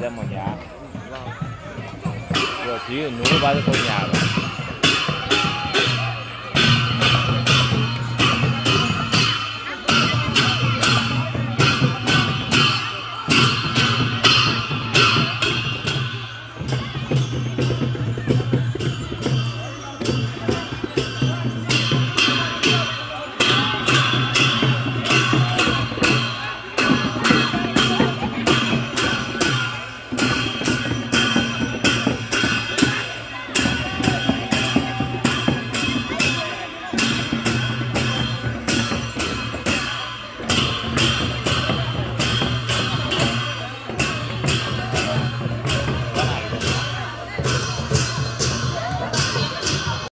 把这么压，我去，弄把这都压了。